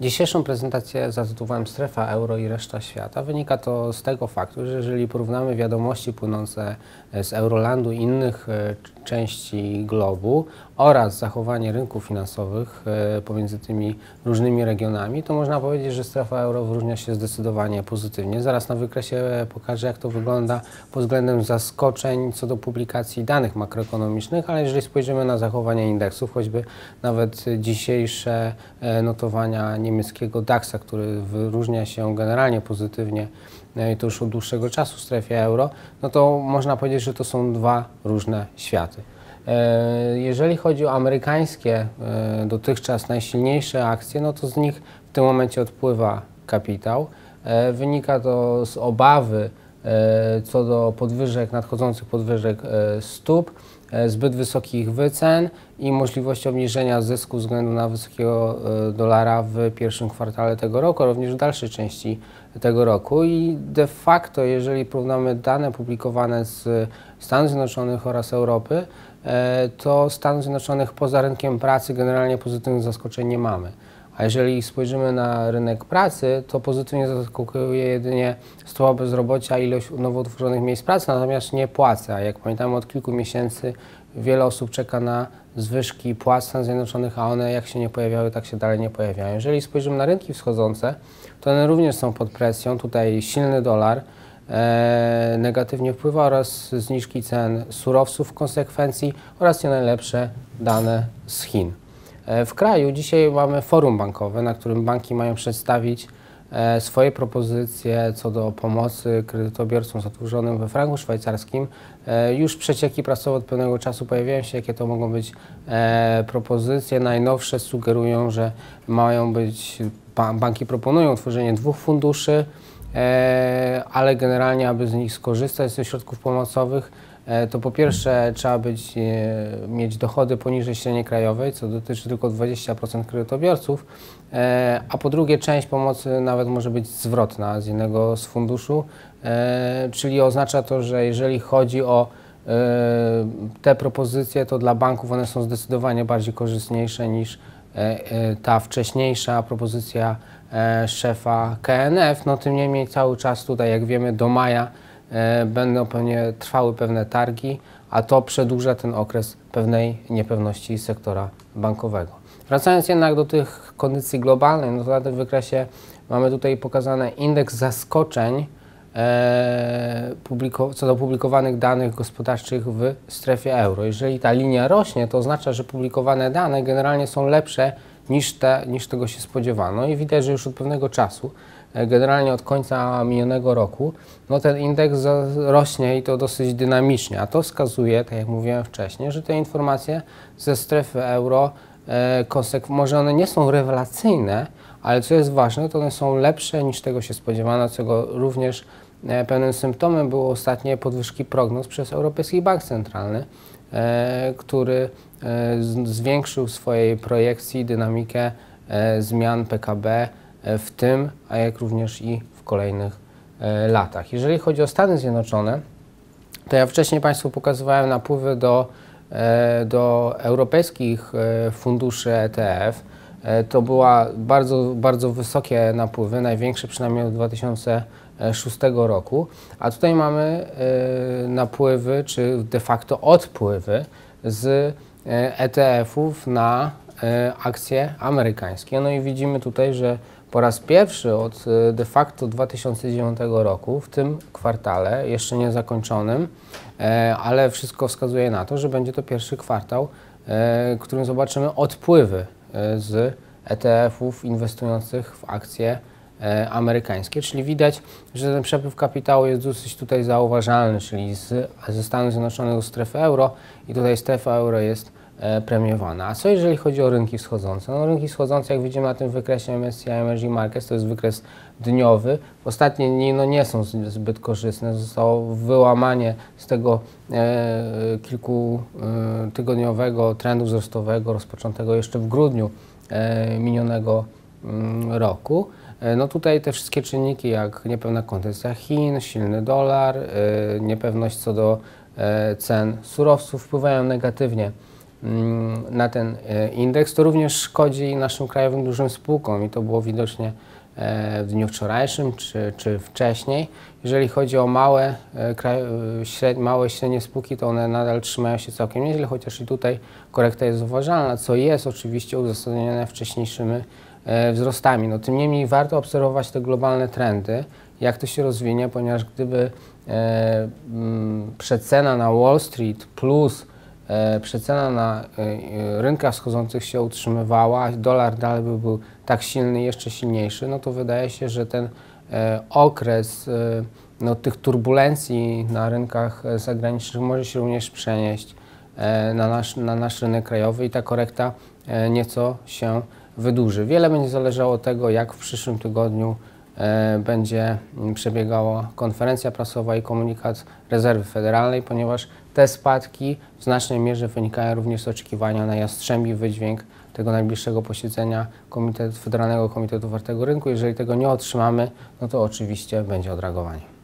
Dzisiejszą prezentację zatytułowałem Strefa euro i reszta świata. Wynika to z tego faktu, że jeżeli porównamy wiadomości płynące z Eurolandu i innych e, części globu oraz zachowanie rynków finansowych e, pomiędzy tymi różnymi regionami, to można powiedzieć, że strefa euro wyróżnia się zdecydowanie pozytywnie. Zaraz na wykresie pokażę, jak to wygląda pod względem zaskoczeń co do publikacji danych makroekonomicznych, ale jeżeli spojrzymy na zachowanie indeksów, choćby nawet dzisiejsze e, notowania niemieckiego DAX-a, który wyróżnia się generalnie pozytywnie i to już od dłuższego czasu w strefie euro, no to można powiedzieć, że to są dwa różne światy. E, jeżeli chodzi o amerykańskie e, dotychczas najsilniejsze akcje, no to z nich w tym momencie odpływa kapitał. E, wynika to z obawy co do podwyżek, nadchodzących podwyżek stóp, zbyt wysokich wycen i możliwości obniżenia zysku względu na wysokiego dolara w pierwszym kwartale tego roku, również w dalszej części tego roku i de facto, jeżeli porównamy dane publikowane z Stanów Zjednoczonych oraz Europy, e, to Stanów Zjednoczonych poza rynkiem pracy generalnie pozytywnych zaskoczeń nie mamy. A jeżeli spojrzymy na rynek pracy, to pozytywnie zaskakuje jedynie stopa bezrobocia, ilość nowo utworzonych miejsc pracy, natomiast nie płaca. Jak pamiętamy, od kilku miesięcy wiele osób czeka na zwyżki płac w Stanach Zjednoczonych, a one jak się nie pojawiały, tak się dalej nie pojawiają. Jeżeli spojrzymy na rynki wschodzące, to one również są pod presją. Tutaj silny dolar e, negatywnie wpływa oraz zniżki cen surowców w konsekwencji oraz nie najlepsze dane z Chin. E, w kraju dzisiaj mamy forum bankowe, na którym banki mają przedstawić E, swoje propozycje co do pomocy kredytobiorcom zadłużonym we franku szwajcarskim. E, już przecieki prasowe od pewnego czasu pojawiają się, jakie to mogą być propozycje. Najnowsze sugerują, że mają być, banki proponują tworzenie dwóch funduszy, ale generalnie, aby z nich skorzystać ze środków pomocowych, to po pierwsze trzeba być, e, mieć dochody poniżej średniej krajowej, co dotyczy tylko 20% kredytobiorców, e, a po drugie część pomocy nawet może być zwrotna z innego z funduszu, czyli oznacza to, że jeżeli chodzi o te propozycje, to dla banków one są zdecydowanie bardziej korzystniejsze niż ta wcześniejsza propozycja szefa KNF. No tym niemniej cały czas tutaj, jak wiemy, do maja E, będą pewnie trwały pewne targi, a to przedłuża ten okres pewnej niepewności sektora bankowego. Wracając jednak do tych kondycji globalnych, no to na tym wykresie mamy tutaj pokazany indeks zaskoczeń e, co do publikowanych danych gospodarczych w strefie euro. Jeżeli ta linia rośnie, to oznacza, że publikowane dane generalnie są lepsze niż, te, niż tego się spodziewano i widać, że już od pewnego czasu E, generalnie od końca minionego roku, no ten indeks rośnie i to dosyć dynamicznie, a to wskazuje, tak jak mówiłem wcześniej, że te informacje ze strefy euro, e, może one nie są rewelacyjne, ale co jest ważne, to one są lepsze niż tego się spodziewano, czego również e, pewnym symptomem było ostatnie podwyżki prognoz przez Europejski Bank Centralny, który zwiększył w swojej projekcji dynamikę zmian PKB E, w tym, a jak również i w kolejnych e, latach. Jeżeli chodzi o Stany Zjednoczone, to ja wcześniej Państwu pokazywałem napływy do, e, do europejskich funduszy ETF. To była bardzo, bardzo wysokie napływy, największe przynajmniej od 2006 roku, a tutaj mamy napływy, czy de facto odpływy z ETF-ów na akcje amerykańskie. No i widzimy tutaj, że po raz pierwszy od e, de facto 2009 roku, w tym kwartale, jeszcze nie zakończonym, e, ale wszystko wskazuje na to, że będzie to pierwszy kwartał, w którym zobaczymy odpływy e, z ETF-ów inwestujących w akcje amerykańskie, czyli widać, że ten przepływ kapitału jest dosyć tutaj zauważalny, czyli z, ze Stanów Zjednoczonych do strefy euro i tutaj strefa euro jest E, premiowana. A co jeżeli chodzi o rynki wschodzące? No, rynki wschodzące, jak widzimy na tym wykresie MSCI Emerging Markets, to jest wykres dniowy. Ostatnie dni no, nie są zbyt korzystne. Zostało wyłamanie z tego e, kilkutygodniowego e, trendu wzrostowego rozpoczętego jeszcze w grudniu e, minionego mm, roku. E, no tutaj te wszystkie czynniki, jak niepewna kondycja Chin, silny dolar, e, niepewność co do cen surowców wpływają negatywnie na ten e, indeks, to również szkodzi naszym krajowym dużym spółkom i to było widocznie e, w dniu wczorajszym czy, czy wcześniej. Jeżeli chodzi o małe, e, małe średnie spółki, to one nadal trzymają się całkiem nieźle, chociaż i tutaj korekta jest zauważalna, co jest oczywiście uzasadnione wcześniejszymi wzrostami. No, tym niemniej warto obserwować te globalne trendy, jak to się rozwinie, ponieważ gdyby mm, przecena na Wall Street plus przecena na e, e, rynkach wschodzących się utrzymywała, dolar dalej by był tak silny, jeszcze silniejszy, no to wydaje się, że ten e, okres e, no, tych turbulencji na rynkach e, zagranicznych może się również przenieść e, na nasz, na nasz rynek krajowy i ta korekta e, nieco się wydłuży. Wiele będzie zależało od tego, jak w przyszłym tygodniu e, będzie przebiegała konferencja prasowa i komunikat rezerwy federalnej, ponieważ te spadki w znacznej mierze wynikają również z oczekiwania na jastrzębi wydźwięk tego najbliższego posiedzenia Komitetu, Federalnego Komitetu Wartego Rynku. Jeżeli tego nie otrzymamy, no to oczywiście będzie odreagowanie.